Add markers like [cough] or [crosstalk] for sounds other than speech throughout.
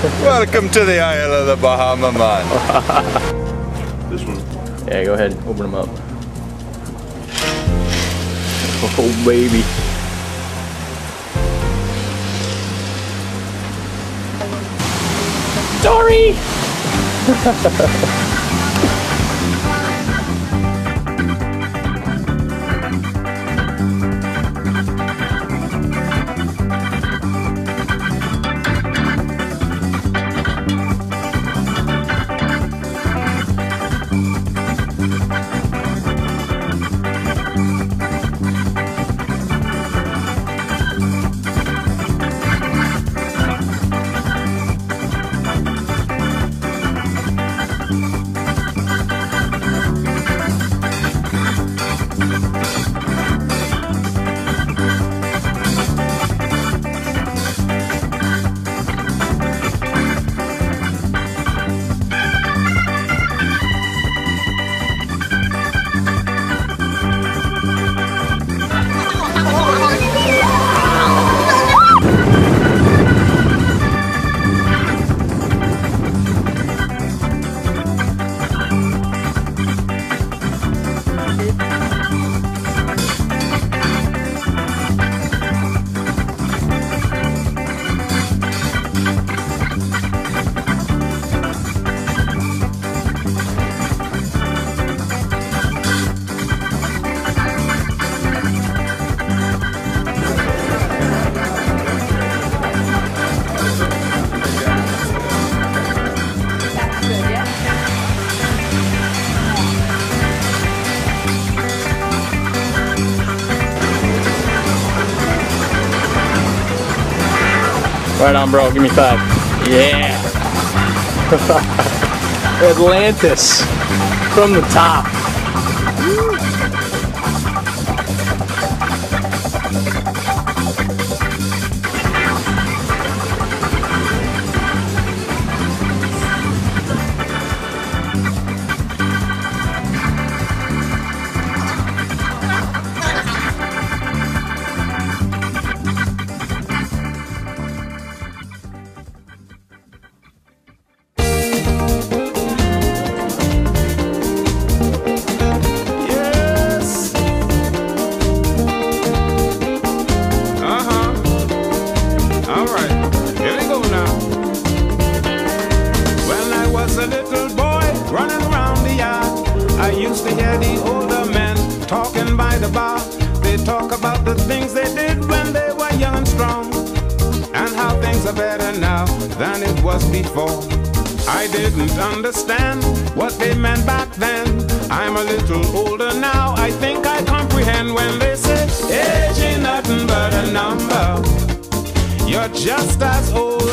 [laughs] Welcome to the Isle of the Bahama Man. [laughs] This one. Yeah, go ahead, open them up. [laughs] Oh baby. Dory! Right on, bro. Give me five. Yeah. [laughs] Atlantis from the top. A little boy running around the yard, I used to hear the older men talking by the bar. They talk about the things they did when they were young and strong, and how things are better now than it was before. I didn't understand what they meant back then. I'm a little older now. I think I comprehend when they say age ain't nothing but a number. You're just as old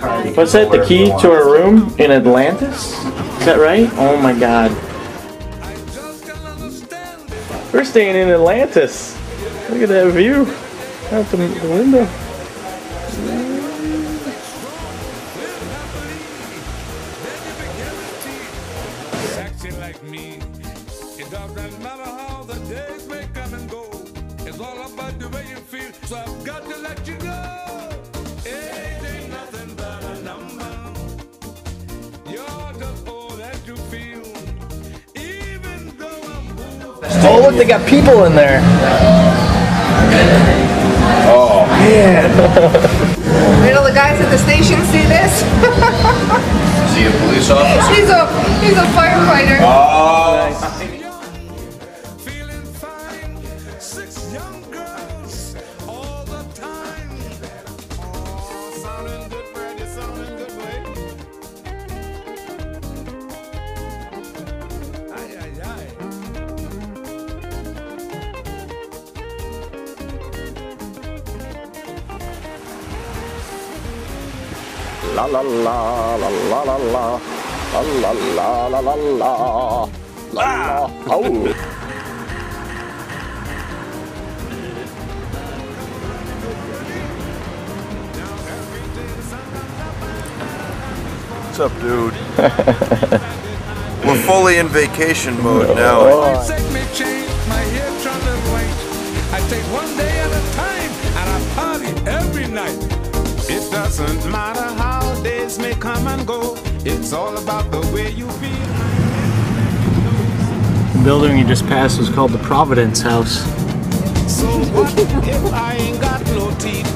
What's that? The key to our room in Atlantis? Is that right? Oh my god. We're staying in Atlantis. Look at that view out the, the window. Look, they got people in there. Oh, Man. Wait till the guys at the station see this. [laughs] is he a police officer? he's a he's a firefighter. Oh, La la la la la la la. La la la la la la. La la. Oh. What's up, dude? We're fully in vacation mode now. Take me change my hair trouble late. I take one day at a time and I party every night. It doesn't matter how days may come and go. It's all about the way you feel. The building you just passed was called the Providence House. So what if I ain't got no teeth?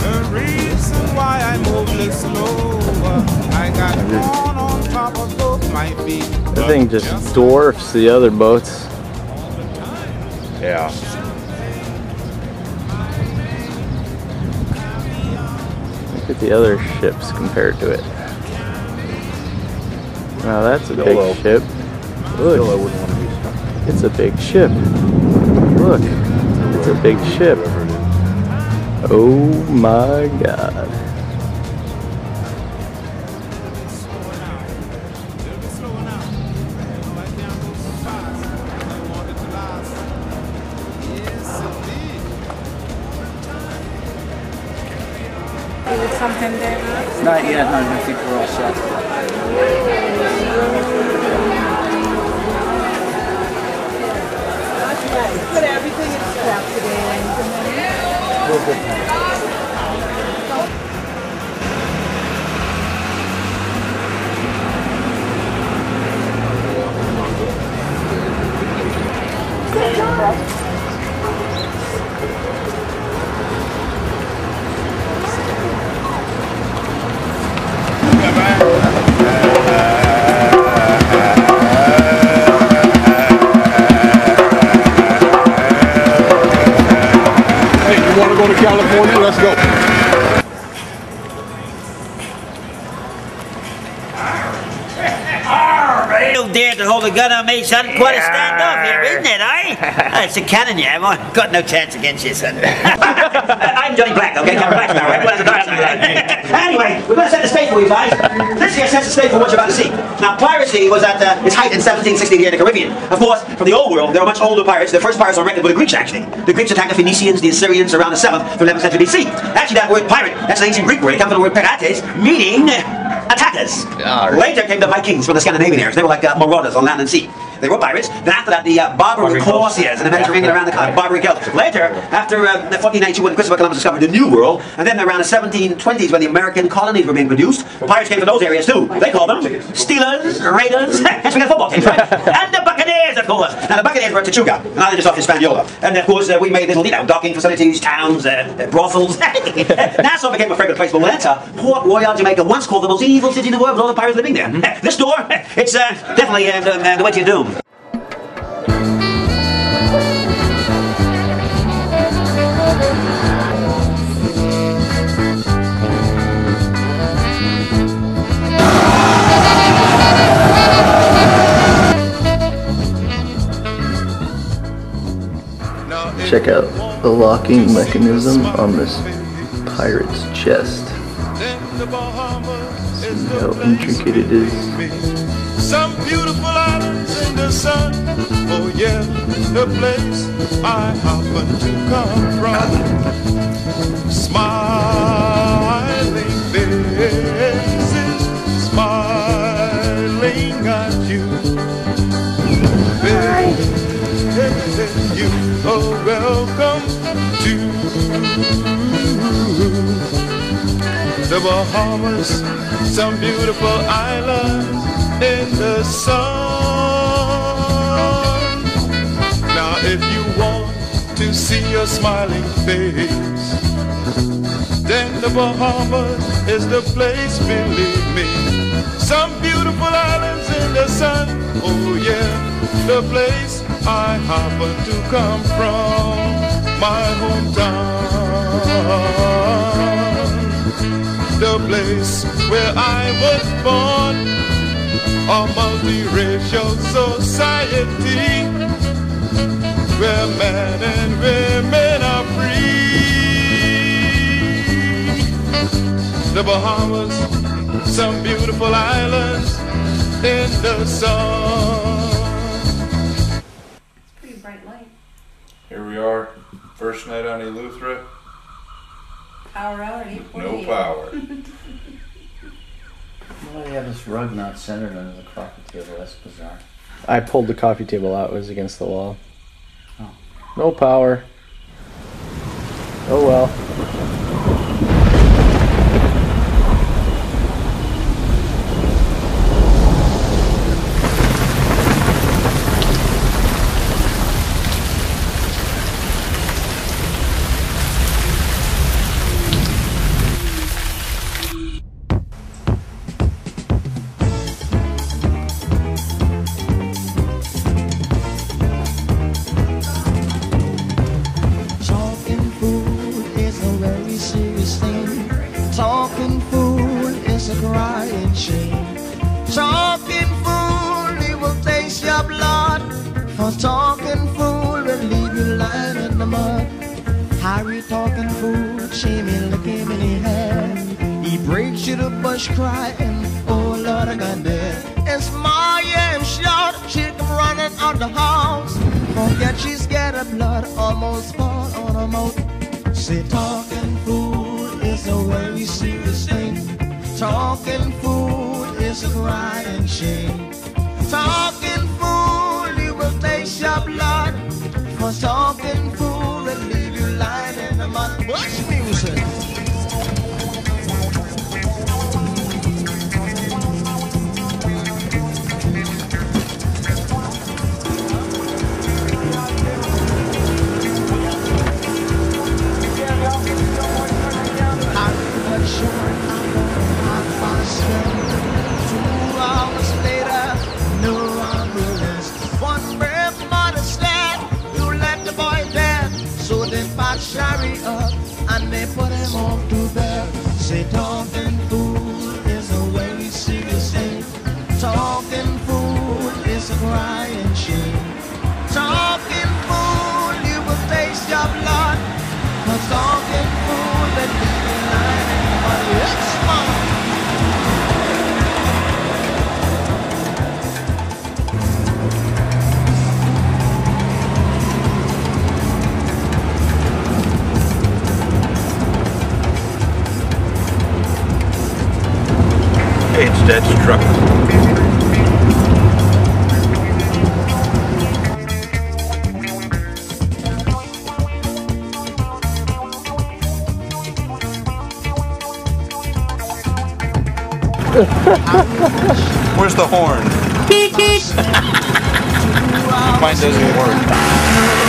The reason why I move this slow, I got corn on top of both my feet. That thing just dwarfs the other boats. Yeah. At the other ships compared to it. Now that's a Yolo. big ship. Look, it's a big ship. Look, it's a big ship. Oh my god. Not yet, honey. I think we're all set. Put everything in scrap today. Hey, to hold a gun on son. Quite a standoff here, isn't it, eh? [laughs] Oh, it's a cannon, yeah. I've got no chance against you, son. [laughs] I'm Johnny Black, okay? Captain Black now, right? Well, that's a dark side, eh? Anyway, we're going to set the stage for you guys. This here sets the stage for what you're about to see. Now, piracy was at uh, its height in 1760 here in the Caribbean. Of course, from the old world, there were much older pirates. The first pirates on record were the Greeks, actually. The Greeks attacked the Phoenicians, the Assyrians around the 7th from 11th century BC. Actually, that word pirate, that's an ancient Greek word. It comes from the word pirates, meaning attackers. Later came the Vikings from the Scandinavian areas. They were like uh, marauders on land and sea. They were pirates. Then after that, the uh, Barbary corsairs in the Mediterranean around the uh, Barbary Celts. Later, after uh, 1492, when Christopher Columbus discovered the New World, and then around the 1720s, when the American colonies were being produced, the pirates came from those areas too. They called them Steelers, Raiders, hence we got football teams, right? [laughs] and the Buccaneers, of course. Now the Buccaneers were at Tortuga, and now they're just off Hispaniola. And of course, uh, we made little, you know, docking facilities, towns, uh, uh, brothels. [laughs] Nassau became a fragrant place, but Atlanta, Port Royal, Jamaica, once called the most evil city in the world with all the pirates living there. [laughs] this door, it's uh, definitely uh, the, uh, the way to your doom. Check out the locking mechanism on this pirate's chest. See how intricate it is. Some beautiful islands in the sun. Oh yeah, the place I happen to come from. Smiling Bahamas, some beautiful islands in the sun. Now, if you want to see a smiling face, then the Bahamas is the place, believe me. Some beautiful islands in the sun, oh yeah, the place I happen to come from, my hometown the place where I was born, a multiracial society where men and women are free. The Bahamas, some beautiful islands in the sun. It's Pretty bright light. Here we are, first night on Eleuthera, Power out at no power. Why do you have this rug not centered under the coffee table? That's bizarre. I pulled the coffee table out. It was against the wall. Oh. No power. Oh well. Looking in the head. He breaks you to bush crying, oh Lord, I got dead. It's my yeah, short, she come running out the house. Forget she's scared of blood, almost fall on her mouth. Say talking food is a very serious thing. Talking food is a crying shame. Talking food, you will taste your blood. For talking food mud. Bush music. And they put him Hey, it's Dad's truck. Where's the horn? [laughs] Mine doesn't work.